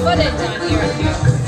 footage on here.